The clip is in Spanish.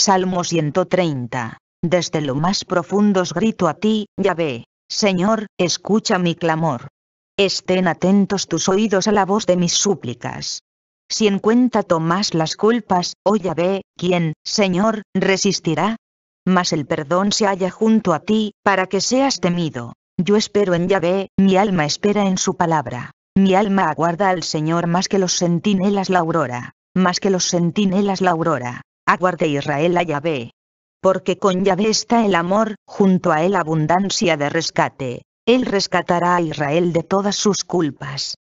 Salmo 130. Desde lo más profundos grito a ti, Yahvé. Señor, escucha mi clamor. Estén atentos tus oídos a la voz de mis súplicas. Si en cuenta tomas las culpas, oh Yahvé, ¿quién, Señor, resistirá? Mas el perdón se halla junto a ti, para que seas temido. Yo espero en Yahvé, mi alma espera en su palabra. Mi alma aguarda al Señor más que los centinelas la aurora, más que los centinelas la aurora. Aguarde Israel a Yahvé. Porque con Yahvé está el amor, junto a él abundancia de rescate. Él rescatará a Israel de todas sus culpas.